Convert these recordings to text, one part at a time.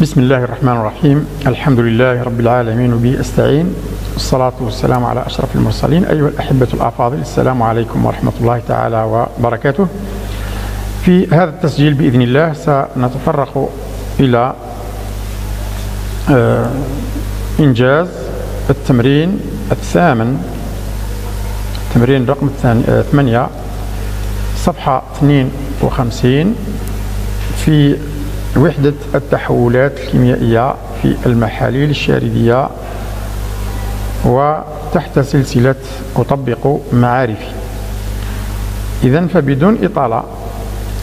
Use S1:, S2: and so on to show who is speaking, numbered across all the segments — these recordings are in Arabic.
S1: بسم الله الرحمن الرحيم. الحمد لله رب العالمين وبه أستعين. والصلاة والسلام على أشرف المرسلين. أيها الأحبة الأفاضل السلام عليكم ورحمة الله تعالى وبركاته. في هذا التسجيل بإذن الله سنتطرق إلى آه، إنجاز التمرين الثامن. تمرين رقم آه، ثمانية صفحة 52 في وحدة التحولات الكيميائية في المحاليل الشاردية وتحت سلسلة أطبق معارفي. إذا فبدون إطالة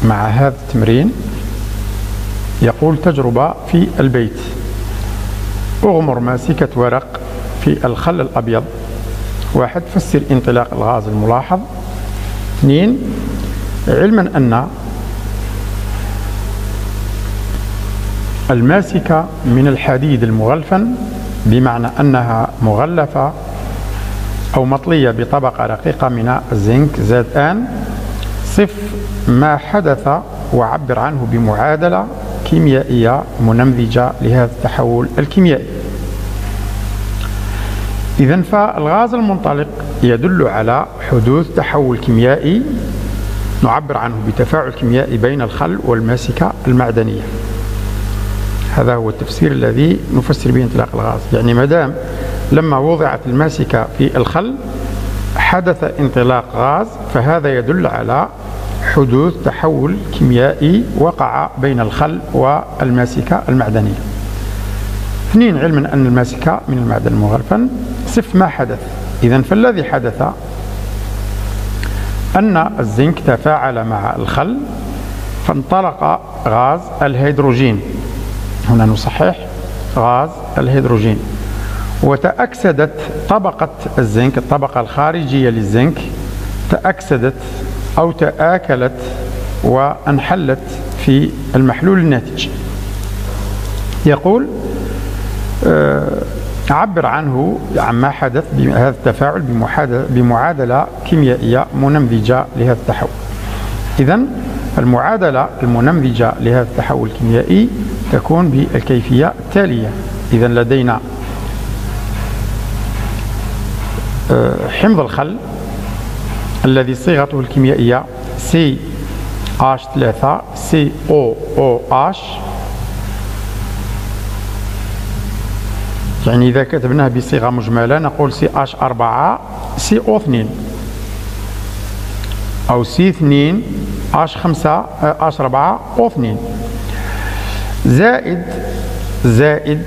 S1: مع هذا التمرين يقول تجربة في البيت. أغمر ماسكة ورق في الخل الأبيض. واحد فسر انطلاق الغاز الملاحظ. اثنين علما أن الماسكة من الحديد المغلفن بمعنى أنها مغلفة أو مطلية بطبقة رقيقة من الزنك زاد آن صف ما حدث وعبر عنه بمعادلة كيميائية منمذجة لهذا التحول الكيميائي. إذا فالغاز المنطلق يدل على حدوث تحول كيميائي نعبر عنه بتفاعل كيميائي بين الخل والماسكة المعدنية. هذا هو التفسير الذي نفسر به انطلاق الغاز. يعني ما دام لما وضعت الماسكة في الخل حدث انطلاق غاز فهذا يدل على حدوث تحول كيميائي وقع بين الخل والماسكة المعدنية. اثنين علما أن الماسكة من المعدن المغلفن صف ما حدث. إذا فالذي حدث أن الزنك تفاعل مع الخل فانطلق غاز الهيدروجين. هنا نصحح غاز الهيدروجين. وتأكسدت طبقة الزنك الطبقة الخارجية للزنك تأكسدت أو تآكلت وانحلت في المحلول الناتج. يقول آه، عبر عنه عما حدث بهذا التفاعل بمعادلة كيميائية منمذجة لهذا التحول. إذا المعادلة المنمذجة لهذا التحول الكيميائي تكون بالكيفية التالية. إذا لدينا آه، حمض الخل الذي صيغته الكيميائية CH3 COOH يعني إذا كتبناه بصيغة مجملة نقول CH4 CO2 أو C2 H5 H4 O2 زائد زائد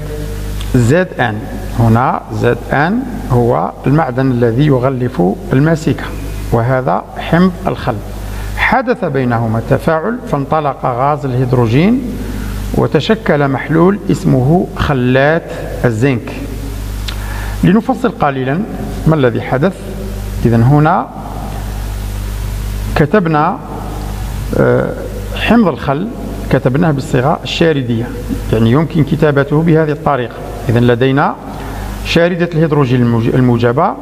S1: زد ان هنا زد ان هو المعدن الذي يغلف الماسكة وهذا حمض الخل. حدث بينهما تفاعل فانطلق غاز الهيدروجين وتشكل محلول اسمه خلات الزنك. لنفصل قليلا ما الذي حدث. إذا هنا كتبنا آه، حمض الخل كتبناه بالصيغة الشاردية يعني يمكن كتابته بهذه الطريقة. إذا لدينا شاردة الهيدروجين الموجبة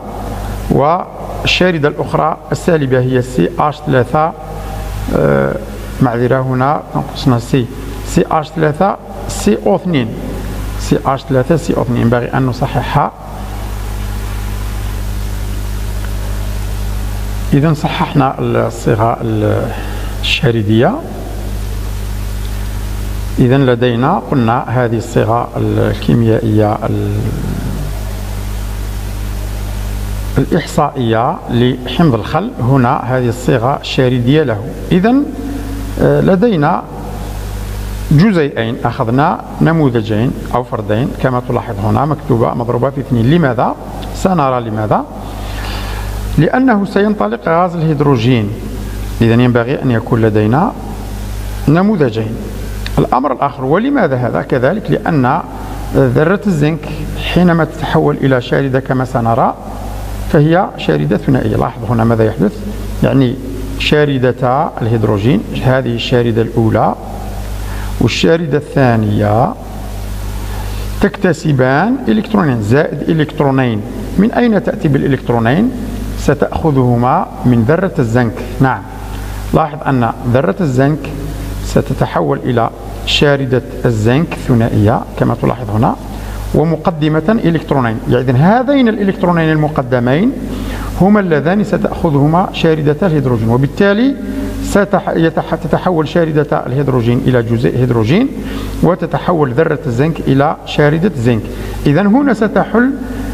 S1: والشاردة الأخرى السالبة هي C H 3 آه معذرة هنا نقصنا سي. سي آش 3 سي أو 2 سي آش 3 سي أو 2 ينبغي أن نصححها. إذا صححنا الصيغة الشاردية. إذا لدينا قلنا هذه الصيغة الكيميائية الإحصائية لحمض الخل. هنا هذه الصيغة الشاردية له. إذا آه، لدينا جزيئين. أخذنا نموذجين أو فردين كما تلاحظ هنا مكتوبة مضروبة في اثنين. لماذا؟ سنرى لماذا؟ لأنه سينطلق غاز الهيدروجين. إذا ينبغي أن يكون لدينا نموذجين. الأمر الآخر ولماذا هذا؟ كذلك لأن ذرة الزنك حينما تتحول إلى شاردة كما سنرى فهي شاردة ثنائية. لاحظ هنا ماذا يحدث؟ يعني شاردة الهيدروجين هذه الشاردة الأولى والشاردة الثانية تكتسبان إلكترونين. زائد إلكترونين. من أين تأتي بالإلكترونين؟ ستأخذهما من ذرة الزنك. نعم. لاحظ أن ذرة الزنك ستتحول إلى شاردة الزنك الثنائية كما تلاحظ هنا ومقدمة إلكترونين. يعني هذين الإلكترونين المقدمين هما اللذان ستأخذهما شاردة الهيدروجين وبالتالي ستتحول شاردة الهيدروجين إلى جزيء هيدروجين وتتحول ذرة الزنك إلى شاردة زنك. إذا هنا ستحل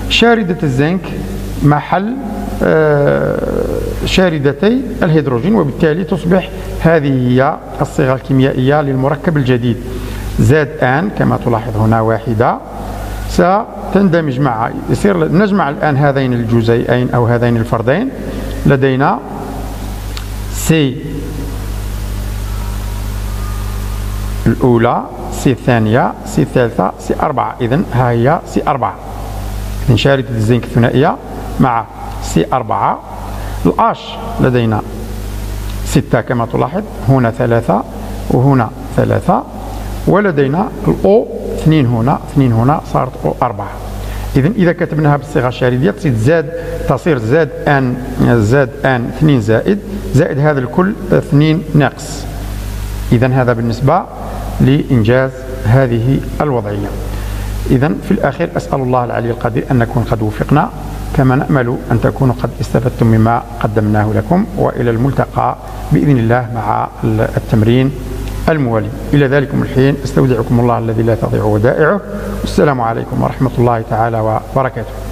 S1: شاردة الزنك محل شاردتي الهيدروجين وبالتالي تصبح هذه هي الصيغة الكيميائية للمركب الجديد. Z N كما تلاحظ هنا واحدة. ستندمج مع يصير نجمع الآن هذين الجزيئين أو هذين الفردين. لدينا C الأولى سي الثانية سي الثالثة سي أربعة. إذن ها هي سي أربعة. إذن شاردة الزنك الثنائية مع C أربعة ال H لدينا ستة كما تلاحظ هنا ثلاثة وهنا ثلاثة ولدينا ال O اثنين هنا اثنين هنا صارت O أربعة. إذا إذا كتبناها بالصيغة الشاردية تصير Z تصير Z N Z N اثنين زائد زائد هذا الكل اثنين ناقص. إذا هذا بالنسبة لإنجاز هذه الوضعية. إذا في الأخير أسأل الله العلي القدير أن نكون قد وفقنا. كما نأمل أن تكونوا قد استفدتم مما قدمناه لكم وإلى الملتقى بإذن الله مع التمرين الموالي إلى ذلكم الحين أستودعكم الله الذي لا تضيع ودائعه. والسلام عليكم ورحمة الله تعالى وبركاته.